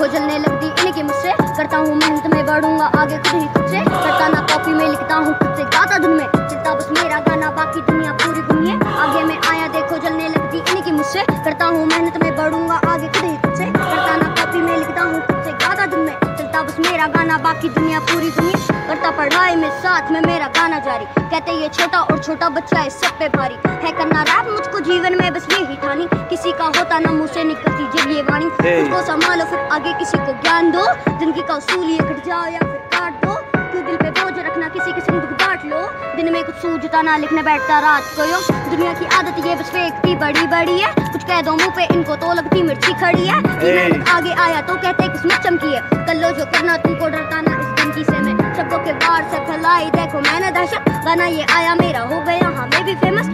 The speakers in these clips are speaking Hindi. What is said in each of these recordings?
देखो जलने लगती, इनकी मुझसे करता हूँ मेहनत में बढ़ूँगा आगे खुद ही खुद से। करता ना कॉपी में लिखता हूँ खुद से। गाता धुन में चलता बस मेरा गाना, बाकी दुनिया पूरी दुनिया। आगे में आया, देखो जलने लगती, इनकी मुझसे करता हूँ मेहनत में बढ़ूँगा आगे खुद ही खुद से। करता ना कॉपी में लिखता हूँ खुद से। गाता धुन में चलता बस मेरा गाना, बाकी दुनिया पूरी दुनिया। करता पढ़ाई में साथ में मेरा गाना जारी। कहते ये छोटा और छोटा बच्चा है सब पे भारी। है करना रैप मुझको जीवन में बस यही ठानी। किसी का होता ना मुझसे जब ये वाणी. उसको संभालो फिर आगे किसी को ज्ञान दो। ज़िंदगी का उसूल ये कट जाओ या फिर काट दो। क्यों दिल पे बोझ रखना किसी किसी दुख बांट लो। दिन में कुछ सूझता ना लिखने बैठता रात को यो। दुनिया की आदत ये बस फेक की बड़ी बड़ी है। कुछ कह दो मुँह पे इनको तो लगती मिर्ची खड़ी है। आगे आया तो कहते किस्मत चमकी है। कर लो जो करना तुमको डरता ना इस धमकी से मैं शब्दों के बार से फैलाई देखो मैंने दहशत। गाना ये आया मेरा हो गया हाँ मैं भी फ़ेमस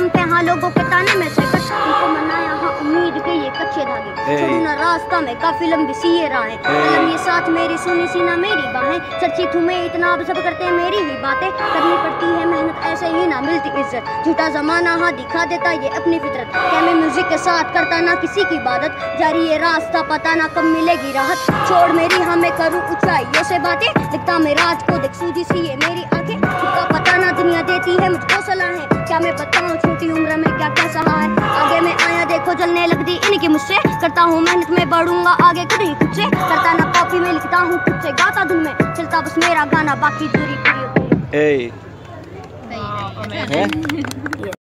मुकाम पे हाँ लोगों के ताने में से कट उनको मनाया हाँ उम्मीद के ये कच्चे धागे। छोड़ू ना रास्ता में काफ़ी लंबी सी ये राहें। कलम ये साथ मेरी सुनी सी ना मेरी बाहें सच्ची तुम्हें इतना अब सब करते हैं मेरी ही बातें। करनी पड़ती है मेहनत ऐसे ही ना मिलती इज़्ज़त। झूठा जमाना हाँ दिखा देता ये अपनी फितरत। क्या मैं म्यूज़िक के साथ करता ना किसी की इबादत? जारी ये रास्ता पता ना कब मिलेगी राहत। छोड़ मेरी हाँ मैं करूँ ऊंचाइयों से बातें। लिखता मैं रात को देख सूझी सी सलाहें क्या मैं बताऊँ छोटी उम्र में क्या क्या सहा है आगे मैं आया देखो जलने लगती इनकी मुझसे। करता हूँ मेहनत में बढ़ूँगा आगे खुद ही खुद से करता ना कॉपी में लिखता हूँ खुद से गाता धुन में। चलता बस मेरा गाना बाकी दूरी. Huh?